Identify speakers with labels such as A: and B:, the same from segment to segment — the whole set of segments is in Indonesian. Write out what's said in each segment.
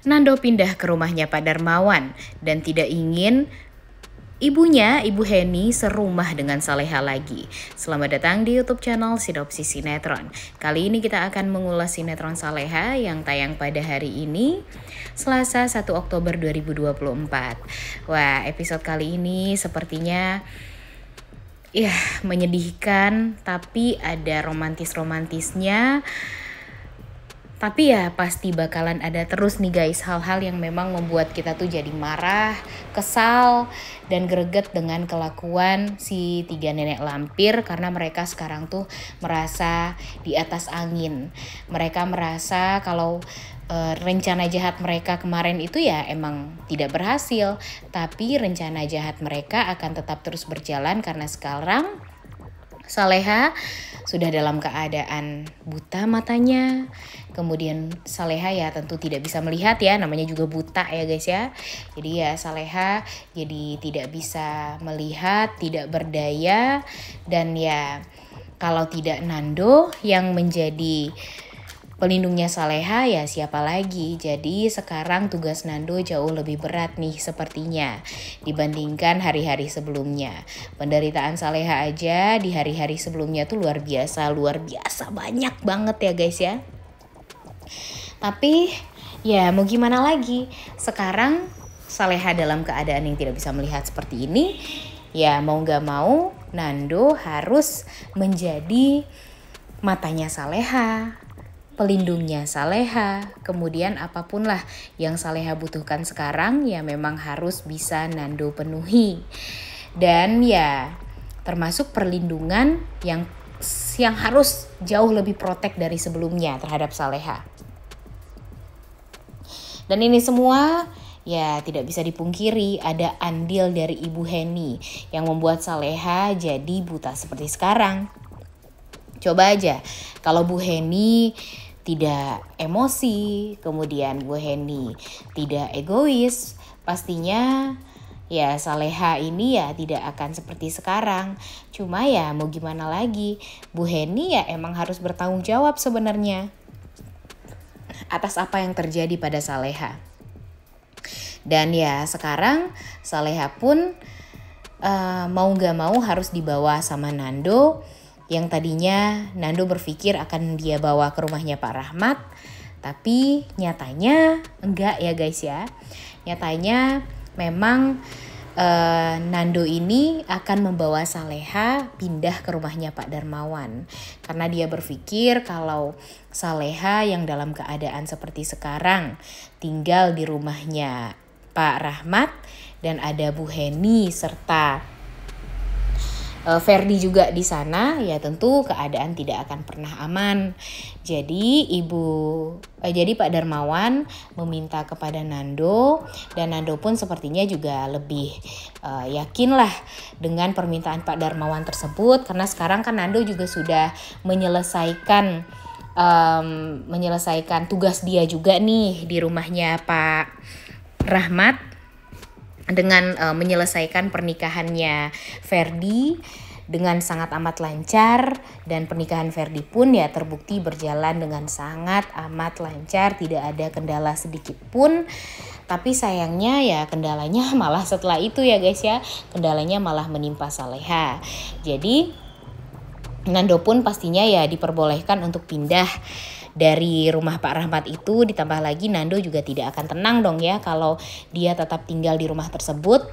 A: Nando pindah ke rumahnya Pak Darmawan dan tidak ingin Ibunya, Ibu Heni, serumah dengan Saleha lagi. Selamat datang di YouTube channel Sinopsis Sinetron. Kali ini kita akan mengulas sinetron Saleha yang tayang pada hari ini, Selasa 1 Oktober 2024. Wah, episode kali ini sepertinya ya menyedihkan, tapi ada romantis-romantisnya tapi ya pasti bakalan ada terus nih guys hal-hal yang memang membuat kita tuh jadi marah, kesal, dan greget dengan kelakuan si tiga nenek lampir karena mereka sekarang tuh merasa di atas angin. Mereka merasa kalau e, rencana jahat mereka kemarin itu ya emang tidak berhasil, tapi rencana jahat mereka akan tetap terus berjalan karena sekarang Saleha sudah dalam keadaan buta matanya. Kemudian Saleha ya tentu tidak bisa melihat ya, namanya juga buta ya guys ya. Jadi ya Saleha jadi tidak bisa melihat, tidak berdaya dan ya kalau tidak Nando yang menjadi pelindungnya Saleha ya siapa lagi. Jadi sekarang tugas Nando jauh lebih berat nih sepertinya dibandingkan hari-hari sebelumnya. Penderitaan Saleha aja di hari-hari sebelumnya tuh luar biasa, luar biasa banyak banget ya guys ya. Tapi ya mau gimana lagi? Sekarang Saleha dalam keadaan yang tidak bisa melihat seperti ini, ya mau gak mau Nando harus menjadi matanya Saleha, pelindungnya Saleha, kemudian apa pun lah yang Saleha butuhkan sekarang ya memang harus bisa Nando penuhi. Dan ya termasuk perlindungan yang yang harus jauh lebih protek dari sebelumnya terhadap Saleha. Dan ini semua ya tidak bisa dipungkiri ada andil dari Ibu Heni yang membuat Saleha jadi buta seperti sekarang. Coba aja kalau Bu Heni tidak emosi, kemudian Bu Heni tidak egois, pastinya ya Saleha ini ya tidak akan seperti sekarang. Cuma ya mau gimana lagi, Bu Heni ya emang harus bertanggung jawab sebenarnya atas apa yang terjadi pada Saleha. Dan ya sekarang Saleha pun uh, mau gak mau harus dibawa sama Nando yang tadinya Nando berpikir akan dia bawa ke rumahnya Pak Rahmat, tapi nyatanya enggak ya guys ya. Nyatanya memang uh, Nando ini akan membawa Saleha pindah ke rumahnya Pak Darmawan karena dia berpikir kalau Saleha yang dalam keadaan seperti sekarang tinggal di rumahnya Pak Rahmat dan ada Bu Heni serta Ferdi juga di sana ya tentu keadaan tidak akan pernah aman. Jadi ibu uh, jadi Pak Darmawan meminta kepada Nando dan Nando pun sepertinya juga lebih uh, yakinlah dengan permintaan Pak Darmawan tersebut karena sekarang kan Nando juga sudah menyelesaikan um, menyelesaikan tugas dia juga nih di rumahnya Pak Rahmat dengan uh, menyelesaikan pernikahannya Ferdi dengan sangat amat lancar dan pernikahan Ferdi pun ya terbukti berjalan dengan sangat amat lancar tidak ada kendala sedikit pun. Tapi sayangnya ya kendalanya malah setelah itu ya guys ya kendalanya malah menimpa Saleha. Jadi Nando pun pastinya ya diperbolehkan untuk pindah dari rumah Pak Rahmat itu ditambah lagi Nando juga tidak akan tenang dong ya kalau dia tetap tinggal di rumah tersebut.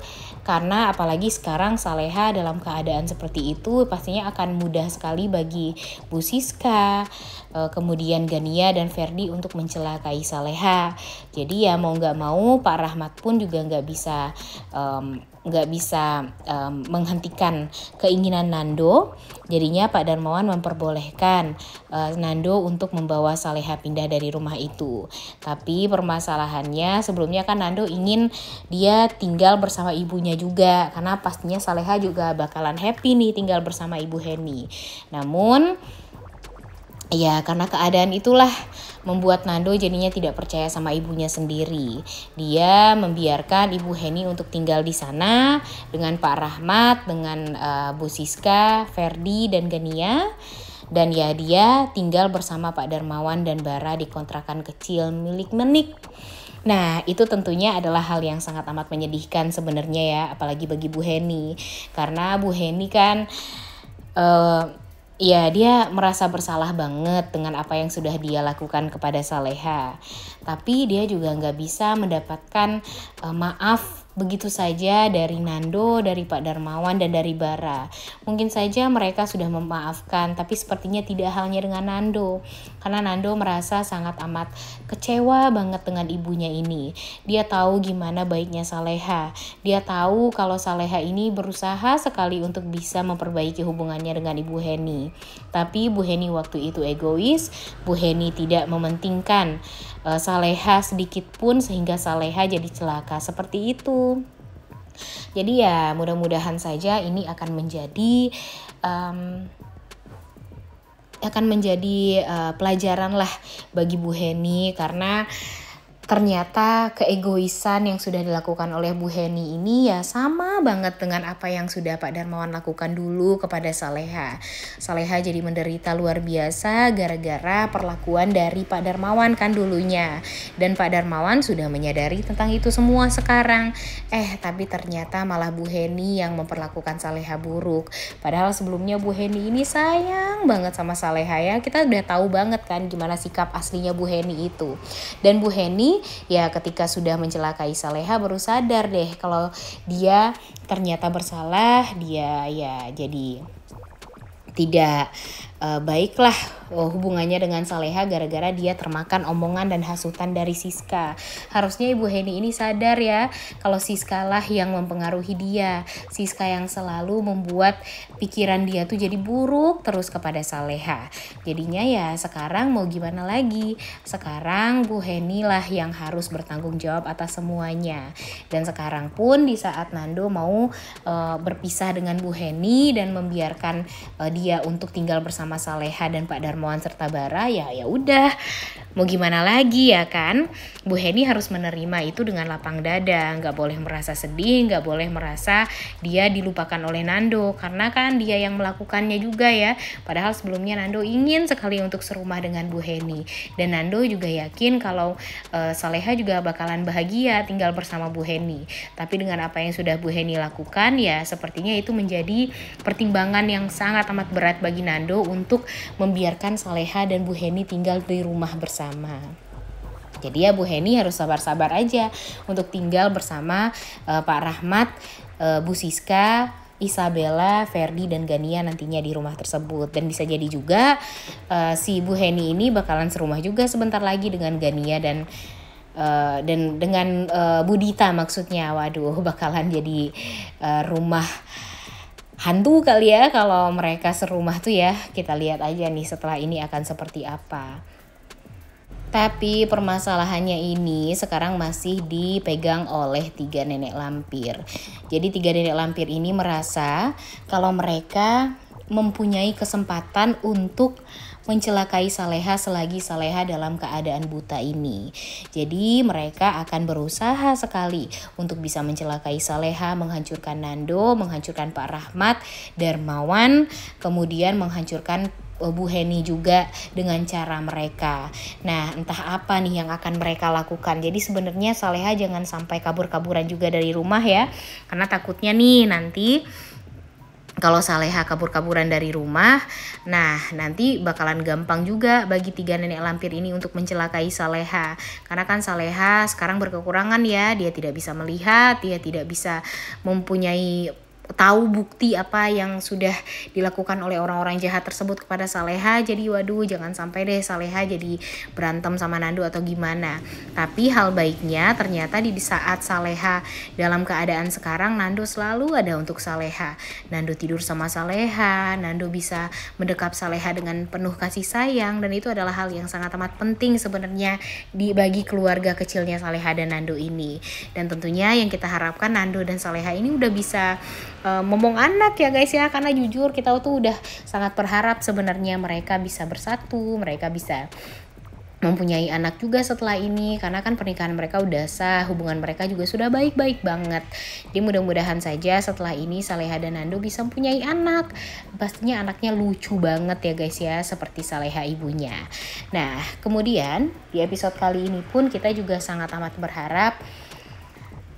A: Karena apalagi sekarang Saleha dalam keadaan seperti itu pastinya akan mudah sekali bagi Bu Siska eh, kemudian Gania dan Ferdi untuk mencelakai Saleha. Jadi ya mau nggak mau Pak Rahmat pun juga nggak bisa um, nggak bisa um, menghentikan keinginan Nando. Jadinya Pak Darmawan memperbolehkan uh, Nando untuk membawa Saleha pindah dari rumah itu. Tapi permasalahannya sebelumnya kan Nando ingin dia tinggal bersama ibunya juga karena pastinya Saleha juga bakalan happy nih tinggal bersama Ibu Heni. Namun ya karena keadaan itulah membuat Nando jadinya tidak percaya sama ibunya sendiri. Dia membiarkan Ibu Heni untuk tinggal di sana dengan Pak Rahmat, dengan uh, Bu Siska, Ferdi dan Gania. Dan ya dia tinggal bersama Pak Darmawan dan Bara di kontrakan kecil milik Menik. Nah, itu tentunya adalah hal yang sangat amat menyedihkan sebenarnya ya, apalagi bagi Bu Heni. Karena Bu Heni kan uh, ya dia merasa bersalah banget dengan apa yang sudah dia lakukan kepada Saleha. Tapi dia juga nggak bisa mendapatkan uh, maaf begitu saja dari Nando, dari Pak Darmawan, dan dari Bara. Mungkin saja mereka sudah memaafkan, tapi sepertinya tidak halnya dengan Nando. Karena Nando merasa sangat amat kecewa banget dengan ibunya ini. Dia tahu gimana baiknya Saleha. Dia tahu kalau Saleha ini berusaha sekali untuk bisa memperbaiki hubungannya dengan Ibu Heni. Tapi Bu Heni waktu itu egois, Bu Heni tidak mementingkan uh, Saleha sedikit pun sehingga Saleha jadi celaka seperti itu. Jadi ya mudah-mudahan saja ini akan menjadi um, akan menjadi uh, pelajaran lah bagi Bu Heni karena ternyata keegoisan yang sudah dilakukan oleh Bu Heni ini ya sama banget dengan apa yang sudah Pak Darmawan lakukan dulu kepada Saleha. Saleha jadi menderita luar biasa gara-gara perlakuan dari Pak Darmawan kan dulunya. Dan Pak Darmawan sudah menyadari tentang itu semua sekarang. Eh tapi ternyata malah Bu Heni yang memperlakukan Saleha buruk. Padahal sebelumnya Bu Heni ini sayang banget sama Saleha ya. Kita udah tahu banget kan gimana sikap aslinya Bu Heni itu. Dan Bu Heni ya ketika sudah mencelakai Saleha baru sadar deh kalau dia ternyata bersalah dia ya jadi tidak uh, baiklah uh, hubungannya dengan Saleha gara-gara dia termakan omongan dan hasutan dari Siska. Harusnya Ibu Heni ini sadar ya kalau Siska lah yang mempengaruhi dia. Siska yang selalu membuat pikiran dia tuh jadi buruk terus kepada Saleha. Jadinya ya sekarang mau gimana lagi? Sekarang Bu Heni lah yang harus bertanggung jawab atas semuanya. Dan sekarang pun di saat Nando mau uh, berpisah dengan Bu Heni dan membiarkan uh, dia untuk tinggal bersama sama Saleha dan Pak Darmawan serta Bara ya ya udah. Mau gimana lagi ya kan? Bu Heni harus menerima itu dengan lapang dada. Nggak boleh merasa sedih nggak boleh merasa dia dilupakan oleh Nando. Karena kan dia yang melakukannya juga ya. Padahal sebelumnya Nando ingin sekali untuk serumah dengan Bu Heni. Dan Nando juga yakin kalau uh, Saleha juga bakalan bahagia tinggal bersama Bu Heni. Tapi dengan apa yang sudah Bu Heni lakukan ya sepertinya itu menjadi pertimbangan yang sangat amat berat bagi Nando untuk membiarkan Saleha dan Bu Heni tinggal di rumah bersama. Jadi ya Bu Heni harus sabar-sabar aja untuk tinggal bersama uh, Pak Rahmat, uh, Bu Siska, Isabella, Ferdi dan Gania nantinya di rumah tersebut dan bisa jadi juga uh, si Bu Heni ini bakalan serumah juga sebentar lagi dengan Gania dan uh, dan dengan uh, Budita maksudnya waduh bakalan jadi uh, rumah hantu kali ya kalau mereka serumah tuh ya kita lihat aja nih setelah ini akan seperti apa tapi permasalahannya ini sekarang masih dipegang oleh tiga nenek lampir. Jadi tiga nenek lampir ini merasa kalau mereka mempunyai kesempatan untuk mencelakai Saleha selagi Saleha dalam keadaan buta ini. Jadi mereka akan berusaha sekali untuk bisa mencelakai Saleha, menghancurkan Nando, menghancurkan Pak Rahmat, Darmawan, kemudian menghancurkan eh, Bu Heni juga dengan cara mereka. Nah, entah apa nih yang akan mereka lakukan. Jadi sebenarnya Saleha jangan sampai kabur-kaburan juga dari rumah ya. Karena takutnya nih nanti kalau Saleha kabur-kaburan dari rumah, nah nanti bakalan gampang juga bagi tiga nenek lampir ini untuk mencelakai Saleha. Karena kan Saleha sekarang berkekurangan ya, dia tidak bisa melihat, dia tidak bisa mempunyai tahu bukti apa yang sudah dilakukan oleh orang-orang jahat tersebut kepada Saleha jadi waduh jangan sampai deh Saleha jadi berantem sama Nando atau gimana. Tapi hal baiknya ternyata di saat Saleha dalam keadaan sekarang Nando selalu ada untuk Saleha. Nando tidur sama Saleha Nando bisa mendekap Saleha dengan penuh kasih sayang dan itu adalah hal yang sangat amat penting sebenarnya di bagi keluarga kecilnya Saleha dan Nando ini. Dan tentunya yang kita harapkan Nando dan Saleha ini udah bisa uh, ngomong anak ya guys ya. Karena jujur kita tuh udah sangat berharap sebenarnya mereka bisa bersatu mereka bisa mempunyai anak juga setelah ini. Karena kan pernikahan mereka udah sah hubungan mereka juga sudah baik-baik banget. Jadi mudah-mudahan saja setelah ini Saleha dan Nando bisa mempunyai anak. Pastinya anaknya lucu banget ya guys ya seperti Saleha ibunya. Nah kemudian di episode kali ini pun kita juga sangat amat berharap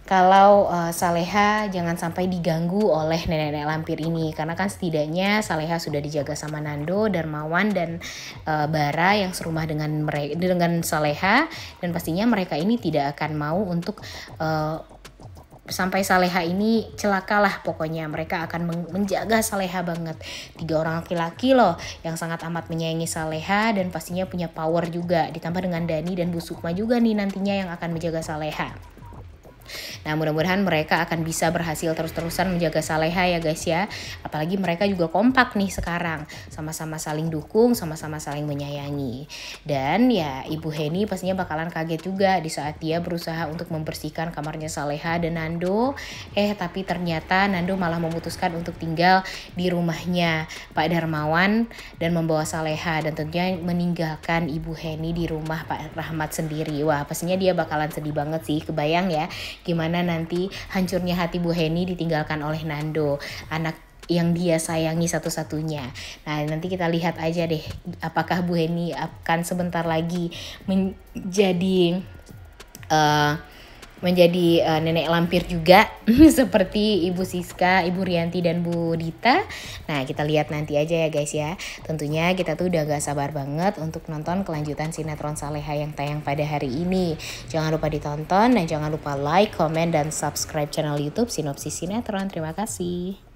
A: kalau uh, Saleha jangan sampai diganggu oleh nenek-nenek lampir ini. Karena kan setidaknya Saleha sudah dijaga sama Nando, Darmawan dan uh, Bara yang serumah dengan mereka dengan Saleha. Dan pastinya mereka ini tidak akan mau untuk uh, sampai Saleha ini celakalah pokoknya. Mereka akan menjaga Saleha banget. Tiga orang laki-laki loh yang sangat amat menyayangi Saleha dan pastinya punya power juga. Ditambah dengan Dani dan Bu Sukma juga nih nantinya yang akan menjaga Saleha Nah mudah-mudahan mereka akan bisa berhasil terus-terusan menjaga Saleha ya guys ya. Apalagi mereka juga kompak nih sekarang. Sama-sama saling dukung, sama-sama saling menyayangi. Dan ya Ibu Heni pastinya bakalan kaget juga di saat dia berusaha untuk membersihkan kamarnya Saleha dan Nando. Eh tapi ternyata Nando malah memutuskan untuk tinggal di rumahnya Pak Darmawan dan membawa Saleha dan tentunya meninggalkan Ibu Heni di rumah Pak Rahmat sendiri. Wah pastinya dia bakalan sedih banget sih kebayang ya gimana nanti hancurnya hati Bu Heni ditinggalkan oleh Nando anak yang dia sayangi satu-satunya. Nah, nanti kita lihat aja deh apakah Bu Heni akan sebentar lagi menjadi uh, menjadi uh, nenek lampir juga seperti Ibu Siska, Ibu Rianti dan Bu Dita. Nah, kita lihat nanti aja ya guys ya. Tentunya kita tuh udah gak sabar banget untuk nonton kelanjutan sinetron Saleha yang tayang pada hari ini. Jangan lupa ditonton dan jangan lupa like, comment dan subscribe channel YouTube Sinopsis Sinetron. Terima kasih.